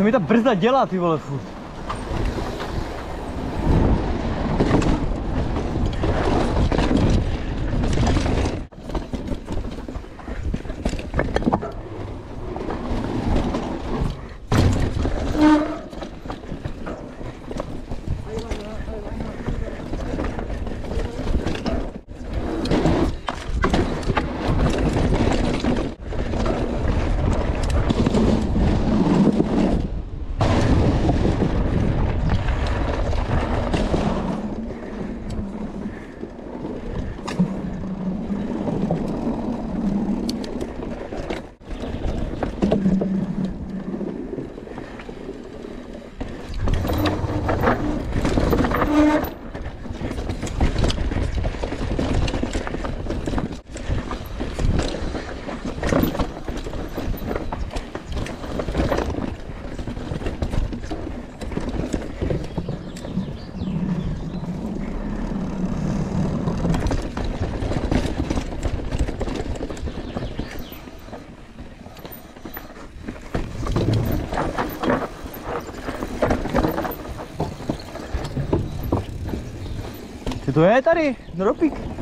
Co mi ta brzda dělá, ty vole, furt? Co to je tady? Dropík.